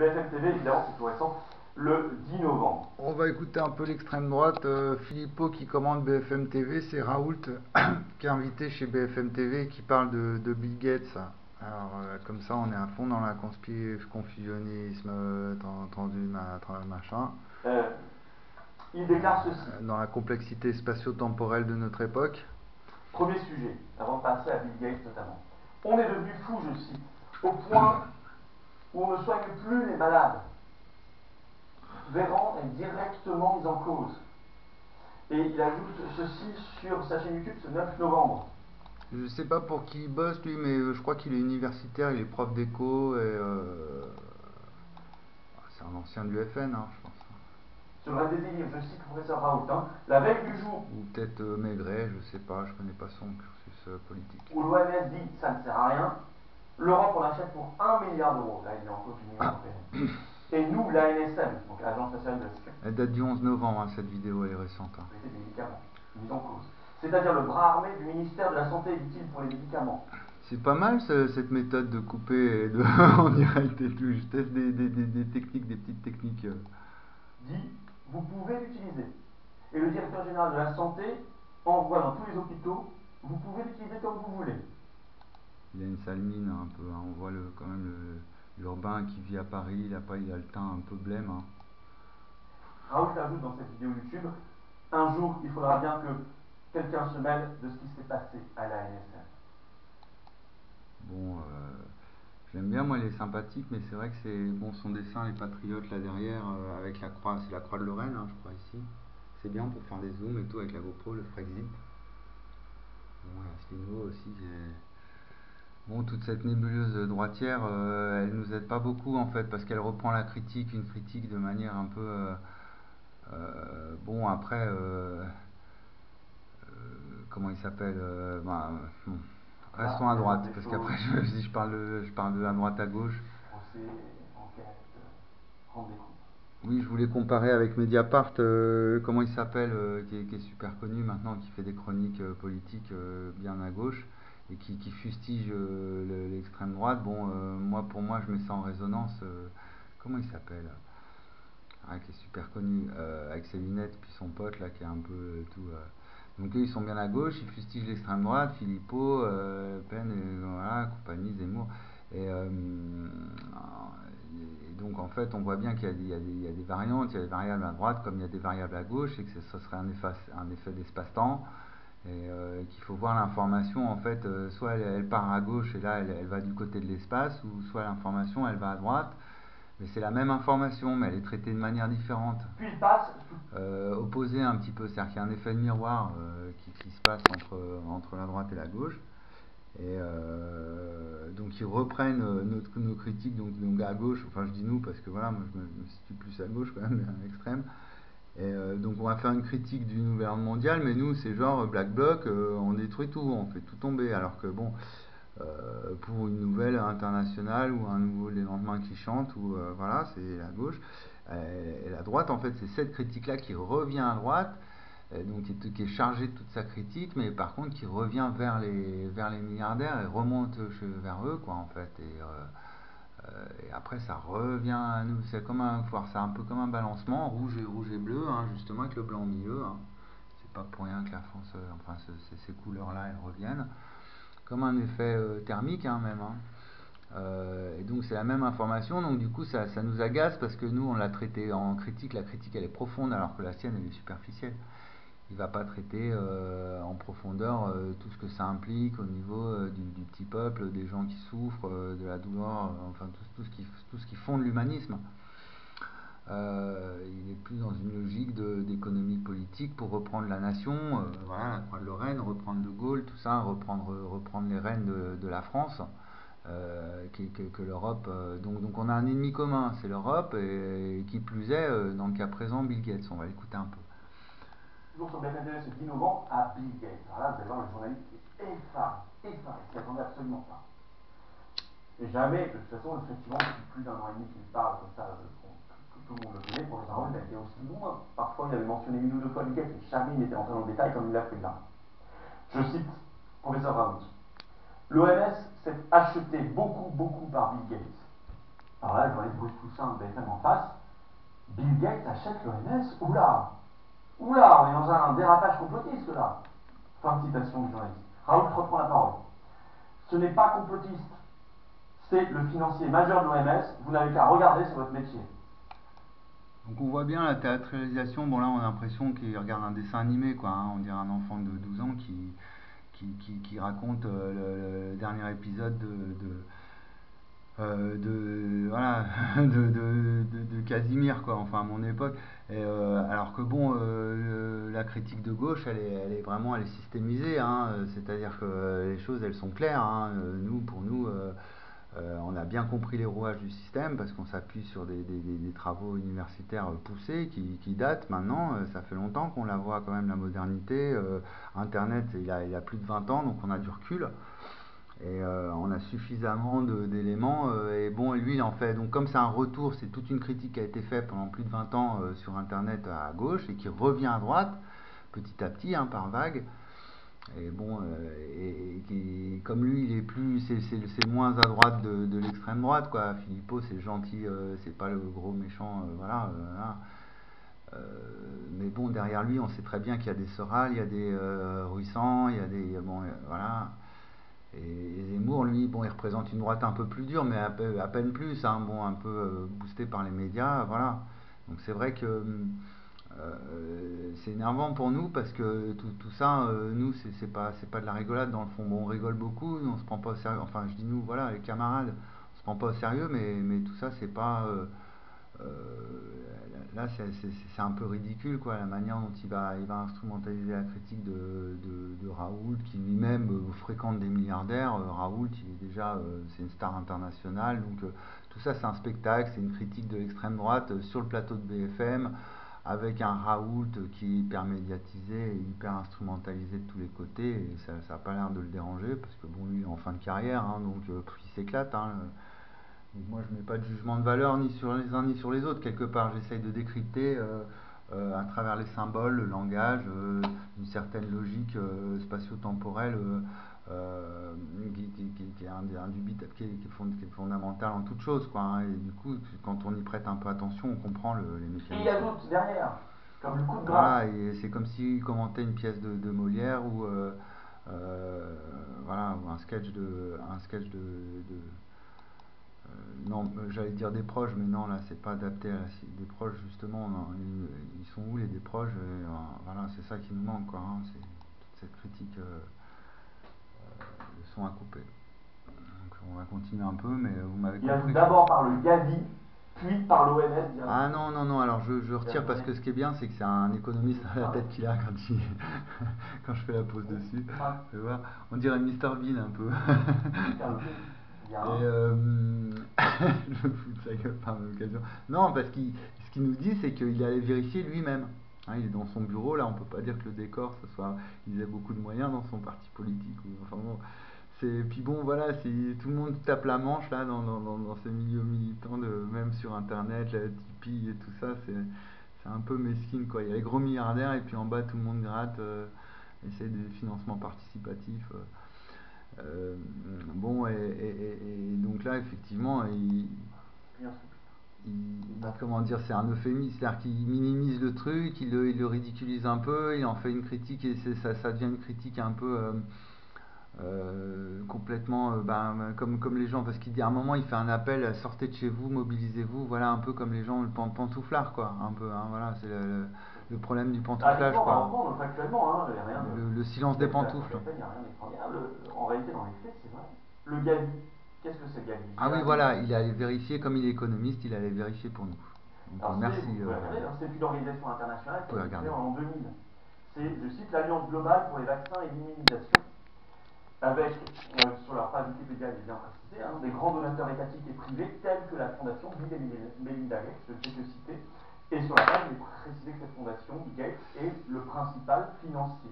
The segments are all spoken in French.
BFM TV, évidemment, c'est tout récent, le 10 novembre. On va écouter un peu l'extrême droite. Euh, Philippot qui commande BFM TV, c'est Raoult qui est invité chez BFM TV qui parle de, Bill Gates. Alors, euh, comme ça, on est à fond dans la confusionnisme, euh, entendu, machin. Euh, il déclare ceci. Dans la complexité spatio-temporelle de notre époque. Premier sujet, avant de passer à Bill Gates notamment. On est devenu fou, je cite, au point où on ne soigne plus les malades. Véran est directement mis en cause. Et il ajoute ceci sur sa chaîne YouTube ce 9 novembre. Je sais pas pour qui il bosse lui, mais je crois qu'il est universitaire, il est prof d'éco et euh, c'est un ancien du FN, hein, je pense. Sur un délire, je cite le professeur Raoult, hein, la veille du jour. Ou peut-être euh, Maigret, je sais pas, je connais pas son cursus euh, politique. Où l'OMS dit ça ne sert à rien, l'Europe on l'achète pour 1 milliard d'euros, là il est en cause l'Union européenne. Et nous, l'ANSM, donc Agence nationale de la sécurité. Elle date du 11 novembre, hein, cette vidéo, elle est récente. Hein. Des médicaments, mis en cause. C'est-à-dire le bras armé du ministère de la Santé utile pour les médicaments. C'est pas mal cette méthode de couper de, en direct et tout. Je teste des, des, des, techniques, des petites techniques. Euh. Dit, vous pouvez l'utiliser. Et le directeur général de la santé envoie dans tous les hôpitaux, vous pouvez l'utiliser comme vous voulez. Il a une sale mine un peu, hein. on voit le, quand même l'urbain qui vit à Paris, il a, pas, il a le teint un peu blême. Hein. Raoul ajoute dans cette vidéo YouTube, un jour il faudra bien que quelqu'un se mêle de ce qui s'est passé à la NSF. Bon, euh, j'aime bien, moi, il est sympathique, mais c'est vrai que c'est bon son dessin, les patriotes là derrière, euh, avec la croix, c'est la croix de Lorraine, hein, je crois, ici. C'est bien pour faire des zooms et tout avec la GoPro, le Frexit. Bon, Asselineau aussi, Bon, toute cette nébuleuse droitière, euh, elle nous aide pas beaucoup en fait, parce qu'elle reprend la critique, une critique de manière un peu. bon, après comment il s'appelle euh, bah, Restons à droite, parce qu'après, je, si je parle, de, je parle de à droite à gauche. Oui, je voulais comparer avec Mediapart, euh, comment il s'appelle, euh, qui, est super connu maintenant, qui fait des chroniques politiques bien à gauche et qui, fustige l'extrême droite. Bon, moi, pour moi, je mets ça en résonance. comment il s'appelle ah, Qui est super connu, avec ses lunettes, puis son pote là, qui est un peu tout. Donc eux, ils sont bien à gauche, ils fustigent l'extrême droite, Philippot, euh, Pen, et, voilà, compagnie, Zemmour. Euh, et, donc en fait, on voit bien qu'il y, a des variantes, il y a des variables à droite comme il y a des variables à gauche, et que ce serait un effet d'espace-temps. Et euh, qu'il faut voir l'information, en fait, soit elle, part à gauche et là elle va du côté de l'espace, ou soit l'information elle va à droite. Mais c'est la même information, mais elle est traitée de manière différente. Puis il passe. Euh, opposé un petit peu, c'est-à-dire qu'il y a un effet de miroir euh, qui, se passe entre, entre la droite et la gauche. Et euh, donc ils reprennent notre, nos critiques donc, donc, à gauche, enfin je dis nous parce que voilà, moi je me, situe plus à gauche quand même, à l'extrême. Et donc on va faire une critique du nouvel ordre mondial, mais nous c'est genre Black Bloc, on détruit tout, on fait tout tomber. Alors que bon, euh, pour une nouvelle internationale ou un nouveau Les Lendemains qui chante, ou euh, voilà, c'est la gauche. Euh, et la droite, en fait, c'est cette critique-là qui revient à droite, donc qui est, chargée de toute sa critique, mais par contre qui revient vers les, vers les milliardaires et remonte vers eux, quoi, en fait. Et après, ça revient à nous. C'est comme un, c'est un peu comme un balancement, rouge et rouge et bleu, hein, justement, avec le blanc au milieu. Hein. C'est pas pour rien que la France, enfin, ces couleurs-là, elles reviennent comme un effet euh, thermique hein, même. Euh, et donc c'est la même information, donc du coup ça, nous agace parce que nous on l'a traité en critique, la critique elle est profonde alors que la sienne elle est superficielle. Il va pas traiter euh, en profondeur tout ce que ça implique au niveau du, petit peuple, des gens qui souffrent, de la douleur, enfin tout, ce qui, tout ce fonde l'humanisme. il est plus dans une logique d'économie politique pour reprendre la nation, voilà, de Lorraine, reprendre De Gaulle, tout ça, reprendre, reprendre les rênes de, la France, euh, que, l'Europe. Euh, donc, on a un ennemi commun, c'est l'Europe, et, qui plus est, euh, dans le cas présent, Bill Gates. On va l'écouter un peu. Toujours ce 10 novembre à Bill Gates. Alors là, vous allez voir le journaliste est effaré, effaré, il ne attendait absolument pas. Et jamais, de toute façon, effectivement, depuis plus d'un an et demi qu'il parle comme ça, tout le monde le connaît, pour le il a aussi loin. Parfois, il avait mentionné une ou deux fois Bill Gates, mais jamais il n'était entré dans le détail comme il l'a fait là. Je cite professeur Raoult. L'OMS s'est acheté beaucoup, beaucoup par Bill Gates. alors là, vois les Bruce Toussaint BFM en face, Bill Gates achète l'OMS, oula Oula, on est dans un dérapage complotiste là Fin de citation du journaliste. Raoul reprend la parole. Ce n'est pas complotiste, c'est le financier majeur de l'OMS, vous n'avez qu'à regarder, c'est votre métier. Donc on voit bien la théâtralisation, bon là on a l'impression qu'il regarde un dessin animé quoi, hein. on dirait un enfant de 12 ans qui, qui, raconte euh, le, dernier épisode de euh, de voilà de, de, Casimir quoi enfin à mon époque euh, alors que bon euh, la critique de gauche elle est, vraiment elle est systémisée hein, c'est-à-dire que les choses elles sont claires hein, nous pour nous on a bien compris les rouages du système parce qu'on s'appuie sur des, travaux universitaires poussés qui, qui, datent maintenant. ça fait longtemps qu'on la voit quand même la modernité. Internet, il a, il a plus de 20 ans, donc on a du recul. Et euh, on a suffisamment d'éléments. Euh, et bon, lui, il en fait. Donc, comme c'est un retour, c'est toute une critique qui a été faite pendant plus de 20 ans euh, sur Internet à gauche et qui revient à droite, petit à petit, hein, par vague. Et bon, et, comme lui, il est plus, c'est moins à droite de, l'extrême droite, quoi. Philippot, c'est gentil, c'est pas le gros méchant, voilà. Hein. mais bon, derrière lui, on sait très bien qu'il y a des Soral, il y a des Ruissants, il y a des, bon, voilà. Et Zemmour, lui, bon, il représente une droite un peu plus dure, mais à, peine plus, hein, bon, un peu euh, boosté par les médias, voilà. Donc c'est vrai que euh, c'est énervant pour nous parce que tout, tout ça, euh, nous, c'est pas, pas de la rigolade dans le fond. Bon, on rigole beaucoup, on se prend pas au sérieux. Enfin, je dis nous, voilà, les camarades, on se prend pas au sérieux, mais, mais tout ça, c'est pas là, c'est un peu ridicule, quoi, la manière dont il va, il va instrumentaliser la critique de, de, Raoult, qui lui-même euh, fréquente des milliardaires. Euh, Raoult, il est déjà, euh, c'est une star internationale, donc tout ça, c'est un spectacle, c'est une critique de l'extrême droite sur le plateau de BFM, avec un Raoult qui est hyper médiatisé hyper instrumentalisé de tous les côtés, et ça n'a pas l'air de le déranger, parce que bon, lui, il est en fin de carrière, hein, donc il s'éclate. Hein, moi, je ne mets pas de jugement de valeur ni sur les uns ni sur les autres. Quelque part, j'essaye de décrypter euh, euh, à travers les symboles, le langage, euh, une certaine logique spatio-temporelle qui, est indubitable, qui, est, fondamentale en toute chose. Quoi, hein. Et du coup, quand on y prête un peu attention, on comprend les mécanismes. Et il y a d'autres derrière, comme le coup de grâce. et c'est comme s'il commentait une pièce de, Molière ou, voilà, un sketch de, un sketch de non, euh, j'allais dire des proches, mais non, là, c'est pas adapté à des proches, justement. ils, sont où les des proches euh, Voilà, c'est ça qui nous manque, quoi. Hein, c'est toute cette critique le son à couper. Donc, on va continuer un peu, mais vous m'avez compris. D'abord par le Gavi, puis par l'OMS. Ah non, non, non, alors je, je retire parce que ce qui est bien, c'est que c'est un économiste à la tête qu'il a quand, il, quand je fais la pause dessus. On dirait Mr Bean un peu. Et euh, je fous de par l'occasion. Non, parce qu'il ce qu'il nous dit, c'est qu'il allait vérifier lui-même. Hein, il est dans son bureau, là, on peut pas dire que le décor, ce soit. Il a beaucoup de moyens dans son parti politique. Bon. Puis bon, voilà, tout le monde tape la manche là dans, ces milieux militants, de, même sur internet, la Tipeee et tout ça, c'est un peu mesquine quoi. Il y a les gros milliardaires et puis en bas tout le monde gratte, euh, essaie des financements participatifs. Euh. Euh, bon, et, donc là, effectivement, il, comment dire, c'est un euphémisme, c'est-à-dire qu'il minimise le truc, il le, ridiculise un peu, il en fait une critique et ça, devient une critique un peu euh, euh, complètement ben, comme, les gens, parce qu'il dit à un moment, il fait un appel, sortez de chez vous, mobilisez-vous, voilà, un peu comme les gens, le pantouflard, quoi, un peu, hein, voilà, c'est le problème du pantouflage. Ah, quoi. Factuellement, hein, rien de, le, silence des pantoufles. En réalité, dans les faits, c'est vrai. Le Gavi, qu'est-ce que c'est Gavi? Ah oui, voilà, il allait vérifier, comme il est économiste, il allait vérifier pour nous. Donc, Alors, merci. Euh, hein, c'est une organisation internationale qui a été créée en 2000. C'est, je cite, l'Alliance globale pour les vaccins et l'immunisation, avec, euh, sur leur page Wikipédia, il est bien précisé, hein, des grands donateurs étatiques et privés, tels que la Fondation Bill et Melinda Gates, je ne fais que citer, et sur la page, il est précisé que cette fondation, Gates, est le principal financier.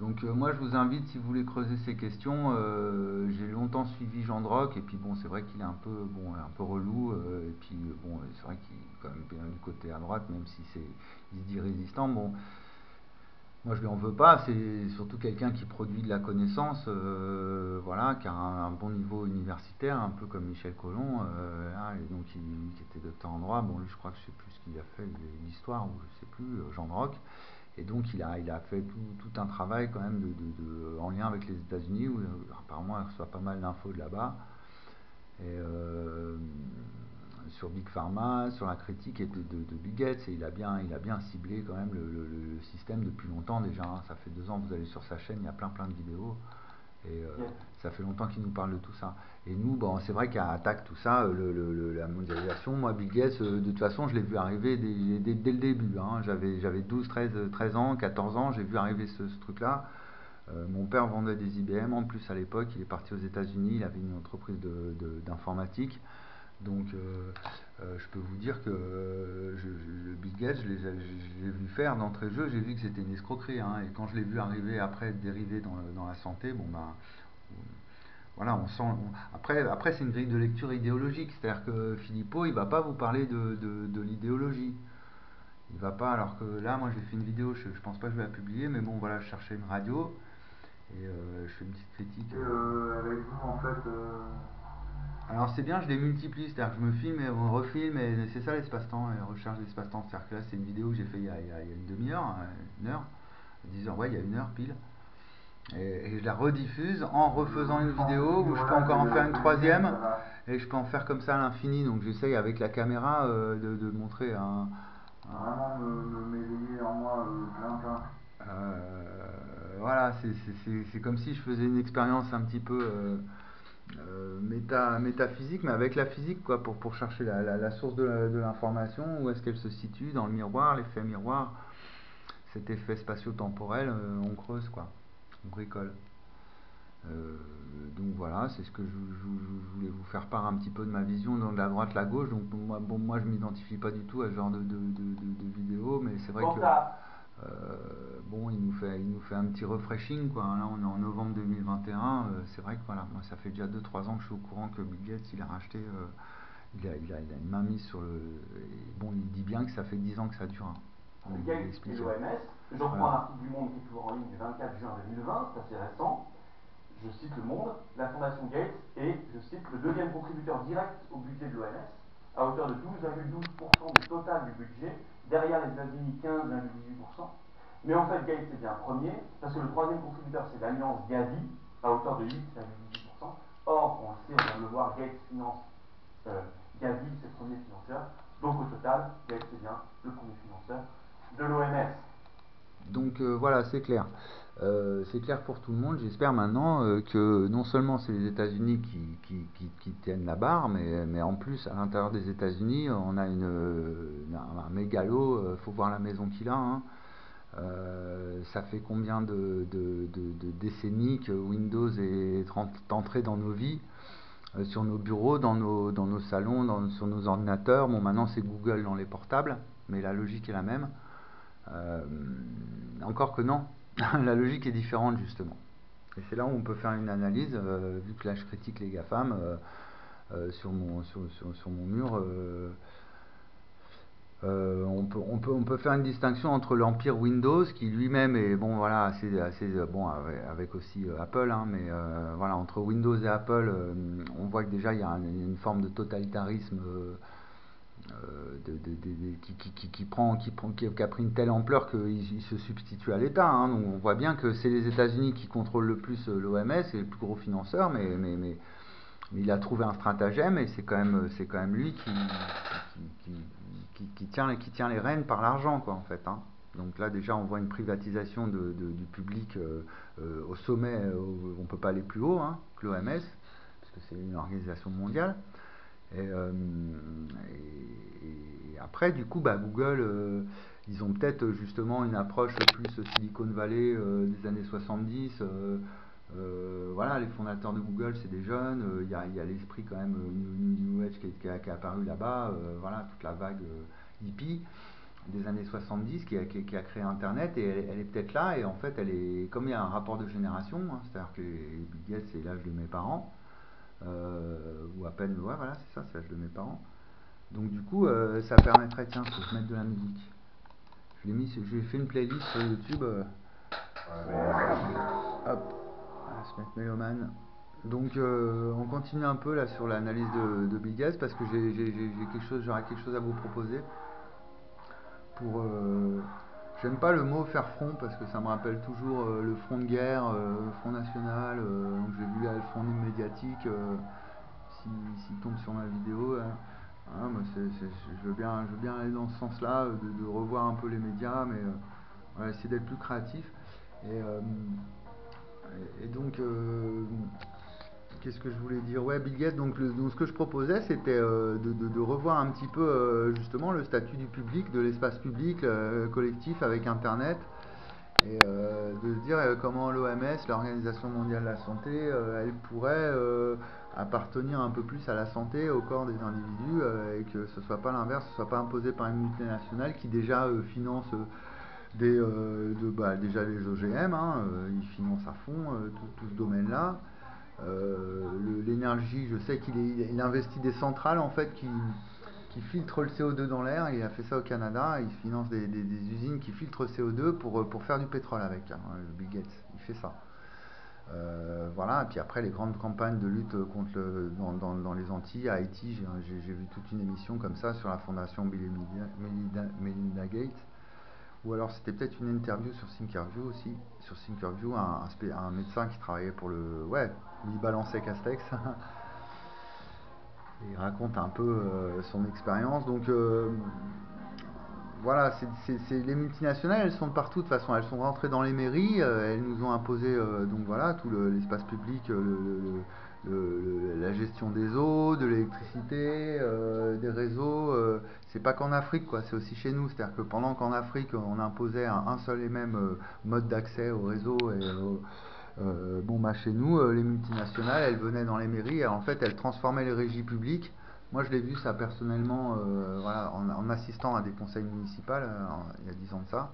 Donc euh, moi je vous invite si vous voulez creuser ces questions. Euh, j'ai longtemps suivi Jean Droc et puis bon c'est vrai qu'il est un peu bon un peu relou euh, et puis bon c'est vrai qu'il est quand même bien du côté à droite même si c'est il se dit résistant bon moi je lui en veux pas, c'est surtout quelqu'un qui produit de la connaissance, euh, voilà, qui a un, bon niveau universitaire, un peu comme Michel Collomb, euh, et donc qui, était docteur en droit, bon lui je crois que je sais plus ce qu'il a fait, l'histoire, ou je sais plus, euh, Jean Roch, et donc il a, il fait tout, un travail quand même de, en lien avec les États-Unis, où apparemment il reçoit pas mal d'infos de là-bas, sur Big Pharma, sur la critique de, de, Bill Gates, et il a bien, il a bien ciblé quand même le, système depuis longtemps déjà. Hein. Ça fait deux ans, vous allez sur sa chaîne, il y a plein plein de vidéos. Et euh, ça fait longtemps qu'il nous parle de tout ça. Et nous, bon, c'est vrai qu'à attaque tout ça, le, la mondialisation, moi, Bill Gates, euh, de toute façon, je l'ai vu arriver dès, dès, le début. Hein. J'avais, j'avais 12, 13, 13 ans, 14 ans, j'ai vu arriver ce, truc-là. Euh, mon père vendait des IBM en plus à l'époque, il est parti aux États-Unis, il avait une entreprise d'informatique. Donc, euh, euh, je peux vous dire que euh, je, le Bill Gates, je l'ai vu faire d'entrée de jeu, j'ai vu que c'était une escroquerie. Hein. et quand je l'ai vu arriver après dériver dans, dans, la santé, bon ben. voilà, on sent. après, après c'est une grille de lecture idéologique. C'est-à-dire que Philippot, il va pas vous parler de, de, l'idéologie. Il va pas, alors que là, moi j'ai fait une vidéo, je, je, pense pas que je vais la publier, mais bon, voilà, je cherchais une radio et je fais une petite critique. avec vous, en fait, alors c'est bien, je les multiplie, c'est-à-dire que je me filme et on refilme, et c'est ça l'espace-temps, et recherche l'espace-temps. C'est-à-dire que là, c'est une vidéo que j'ai fait il y, a, une demi-heure, hein, une heure, 10 heures, ouais, il y a une heure pile. Et, je la rediffuse en refaisant une vidéo où je peux encore en faire une troisième, et je peux en faire comme ça à l'infini. Donc j'essaye avec la caméra euh, de, montrer un. Vraiment m'éveiller en moi euh, plein plein. Euh, voilà, c'est comme si je faisais une expérience un petit peu euh, méta, métaphysique, mais avec la physique, quoi, pour, pour chercher la, la, source de l'information, où est-ce qu'elle se situe dans le miroir, l'effet miroir, cet effet spatio-temporel, euh, on creuse, quoi, on bricole. Euh, donc voilà, c'est ce que je, voulais vous faire part un petit peu de ma vision dans la droite, la gauche. Donc moi, bon, moi je m'identifie pas du tout à ce genre de, de, de, vidéo, mais c'est vrai que euh, bon, il nous, fait, il nous fait un petit refreshing, quoi. Là, on est en novembre 2021. Euh, c'est vrai que voilà, moi, ça fait déjà 2-3 ans que je suis au courant que Bill Gates, il a racheté, euh, il, a, il, a, il, a, une main mise sur le. bon, il dit bien que ça fait 10 ans que ça dure. Hein. Gates et l'OMS. Je reprends un article du Monde qui est toujours en ligne du 24 juin 2020, c'est assez récent. Je cite le Monde. La Fondation Gates est, je cite, le deuxième contributeur direct au budget de l'OMS, à hauteur de 12,12% du total du budget derrière les États-Unis 15,18%. Mais en fait, Gates est bien premier, parce que le troisième contributeur, c'est l'alliance Gavi, à hauteur de 8,18%. Or, on le sait, on vient de le voir, Gates finance euh, Gavi, c'est le premier financeur. Donc au total, Gates est bien le premier financeur de l'OMS. Donc euh, voilà, c'est clair. Euh, c'est clair pour tout le monde. J'espère maintenant euh, que non seulement c'est les États-Unis qui, tiennent la barre, mais, en plus, à l'intérieur des États-Unis, on a une, un, mégalo. Il faut voir la maison qu'il a. Hein. ça fait combien de, décennies que Windows est entré dans nos vies, sur nos bureaux, dans nos salons, sur nos ordinateurs. Bon, maintenant c'est Google dans les portables, mais la logique est la même. encore que non, la logique est différente justement. Et c'est là où on peut faire une analyse, euh, vu que là je critique les GAFAM euh, euh, sur, mon, sur, mon mur. on peut faire une distinction entre l'empire Windows qui lui-même est bon voilà assez, assez bon avec, aussi Apple hein, mais voilà entre Windows et Apple on voit que déjà il y a une forme de totalitarisme euh, qui, prend, qui, a pris une telle ampleur qu'il se substitue à l'État. Hein. Donc on voit bien que c'est les États-Unis qui contrôlent le plus euh, l'OMS, et le plus gros financeur, mais, il a trouvé un stratagème et c'est quand même, c'est lui qui, tient, les rênes par l'argent, en fait. Hein. Donc là déjà on voit une privatisation du public euh, au sommet, on ne peut pas aller plus haut hein, que l'OMS, parce que c'est une organisation mondiale. Euh, après, du coup, bah, Google, euh, ils ont peut-être justement une approche plus Silicon Valley euh, des années 70. voilà, les fondateurs de Google, c'est des jeunes. Il y a, l'esprit quand même New, Age qui, est apparu là-bas. voilà, toute la vague hippie des années 70 qui a, créé Internet et elle, est peut-être là et en fait elle est comme il y a un rapport de génération, hein, c'est-à-dire que Bill Gates c'est l'âge de mes parents, euh, ou à peine, ouais, voilà, c'est ça, c'est l'âge de mes parents. Donc du coup, euh, ça permettrait, tiens, que je mette de la musique. Je l'ai mis, fait une playlist sur YouTube. Euh, Hop, on se mettre. Donc euh, on continue un peu là sur l'analyse de, de parce que j'ai quelque chose, j'aurais quelque chose à vous proposer. Pour, j'aime pas le mot faire front parce que ça me rappelle toujours le front de guerre, le front national. donc j'ai vu là le front médiatique. euh, si- s'il tombe sur ma vidéo, hein. Hein, moi, je veux bien, je veux bien aller dans ce sens-là, euh, de, revoir un peu les médias, mais euh, essayer d'être plus créatif. Et, euh, et- donc, qu'est-ce que je voulais dire? Ouais, Bill Gates, donc, donc ce que je proposais, c'était de, revoir un petit peu justement le statut du public, de l'espace public collectif avec Internet, et de dire comment l'OMS, l'Organisation mondiale de la santé, elle pourrait appartenir un peu plus à la santé, au corps des individus, euh, et que ce soit pas l'inverse, ce soit pas imposé par une multinationale qui déjà euh, finance euh, des, de- bah, déjà les OGM, hein, ils financent à fond tout, ce domaine-là. L'énergie, je sais qu'il est- il investit des centrales en fait qui, filtrent le CO2 dans l'air. Il a fait ça au Canada. Il finance des, usines qui filtrent le CO2 pour, faire du pétrole avec. hein, le Bill Gates, il fait ça. Euh, voilà, et puis après les grandes campagnes de lutte contre le, dans, les Antilles, à Haïti, j'ai vu toute une émission comme ça sur la fondation Bill Melinda, Gates. Ou alors c'était peut-être une interview sur Thinkerview aussi. Sur Thinkerview, un, un, médecin qui travaillait pour le. Ouais, il balançait Castex. Il raconte un peu euh, son expérience. Donc euh, voilà, c'est- les multinationales, elles sont partout de toute façon. Elles sont rentrées dans les mairies, euh, elles nous ont imposé euh, donc voilà tout le- l'espace public, euh, la gestion des eaux, de l'électricité, des réseaux. c'est pas qu'en Afrique, quoi, c'est aussi chez nous. C'est-à-dire que pendant qu'en Afrique, on imposait un, seul et même mode d'accès au réseau et bon, bah, chez nous, les multinationales, elles venaient dans les mairies, et en fait, elles transformaient les régies publiques. Moi, je l'ai vu ça personnellement euh, voilà, en, assistant à des conseils municipaux euh, il y a 10 ans de ça.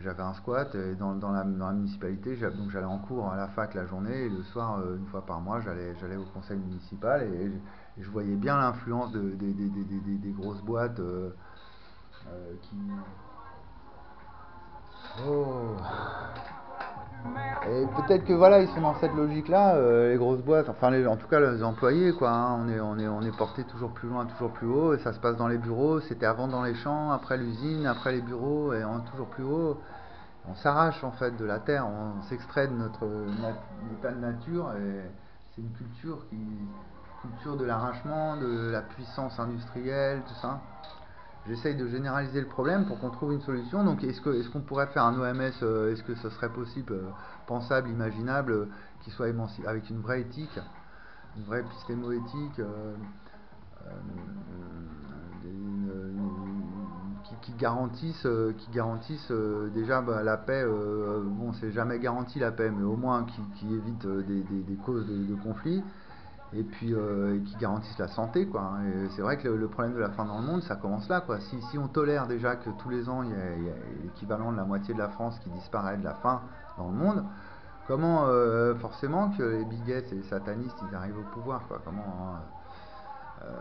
J'avais un squat et dans, la, municipalité, donc j'allais en cours à la fac la journée et le soir, euh, une fois par mois, j'allais au conseil municipal et, je- voyais bien l'influence de- des, grosses boîtes qui... Oh et peut-être que voilà, ils sont dans cette logique-là, euh, les grosses boîtes, enfin les- en tout cas les employés, quoi. hein. on est on est on est porté toujours plus loin, toujours plus haut, et ça se passe dans les bureaux. C'était avant dans les champs, après l'usine, après les bureaux, et on est toujours plus haut. On s'arrache en fait de la terre, on s'extrait de notre nature, et c'est une culture qui culture de l'arrachement, de la puissance industrielle, tout ça. J'essaye de généraliser le problème pour qu'on trouve une solution. Donc, est-ce qu'on pourrait faire un OMS euh, Est-ce que ce serait possible, euh, pensable, imaginable, euh, qui soit émancipé avec une vraie éthique, une vraie épistémo-éthique, qui, garantisse, qui déjà bah, la paix. bon, c'est jamais garanti la paix, mais au moins qui, évite des causes de, de conflits et puis euh, qui garantissent la santé quoi. Et c'est vrai que le, problème de la faim dans le monde, ça commence là quoi. Si, on tolère déjà que tous les ans il y a, l'équivalent de la moitié de la France qui disparaît de la faim dans le monde, comment euh, forcément que les Gates et les satanistes ils arrivent au pouvoir quoi Comment hein, euh,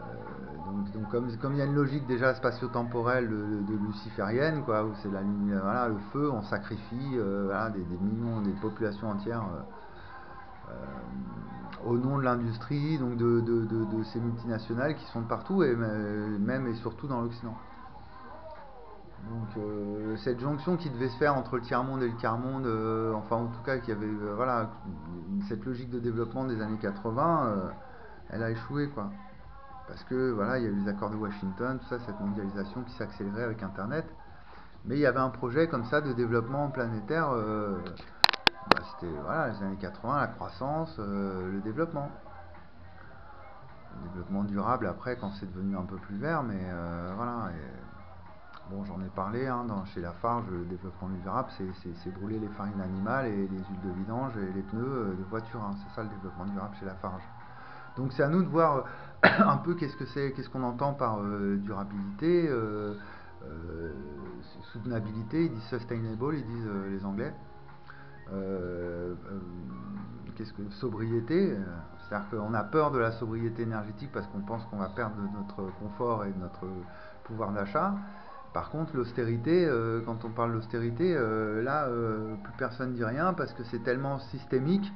donc, donc comme, comme il y a une logique déjà spatio-temporelle de, de luciférienne, quoi, où c'est la voilà, le feu, on sacrifie voilà, des, millions, des populations entières au nom de l'industrie, donc de, ces multinationales qui sont de partout, et me- même et surtout dans l'Occident. Donc euh, cette jonction qui devait se faire entre le tiers-monde et le quart-monde, euh, enfin en tout cas qui avait euh, voilà cette logique de développement des années 80, euh, elle a échoué quoi. Parce que voilà, il y a eu les accords de Washington, tout ça, cette mondialisation qui s'accélérait avec Internet. Mais il y avait un projet comme ça de développement planétaire. Bah, C'était voilà, les années 80, la croissance, euh, le développement. Le développement durable après quand c'est devenu un peu plus vert, mais euh, voilà. bon, j'en ai parlé hein, dans, chez Lafarge, le développement durable, c'est- rouler les farines animales et les huiles de vidange et les pneus euh, de voiture. hein. c'est ça le développement durable chez Lafarge. Donc c'est à nous de voir un peu qu'est-ce que c'est, qu'est-ce qu'on entend par durabilité, soutenabilité, ils disent sustainable, ils disent les Anglais. Euh, euh, qu'est-ce que sobriété euh, C'est-à-dire qu'on a peur de la sobriété énergétique parce qu'on pense qu'on va perdre notre confort et notre pouvoir d'achat. Par contre, l'austérité, quand on parle d'austérité, là, plus personne dit rien parce que c'est tellement systémique,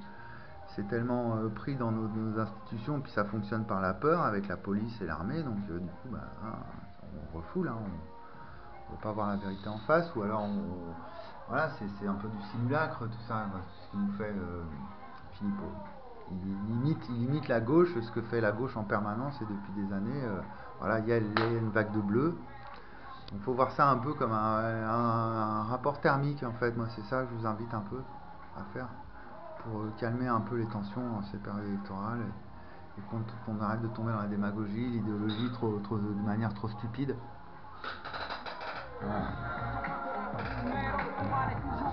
c'est tellement pris dans nos, institutions, puis ça fonctionne par la peur avec la police et l'armée, donc du coup, bah, hein, on refoule, hein, on ne veut pas voir la vérité en face, ou alors on, voilà, c'est un peu du simulacre, tout ça, ce que nous fait euh, Philippot. Il limite, il la gauche, ce que fait la gauche en permanence et depuis des années. euh, voilà, il y a une vague de bleu. Il faut voir ça un peu comme un, rapport thermique en fait. Moi, c'est ça que je vous invite un peu à faire pour euh, calmer un peu les tensions en ces périodes électorales et, qu'on arrête de tomber dans la démagogie, l'idéologie de manière trop stupide. Come on, come on.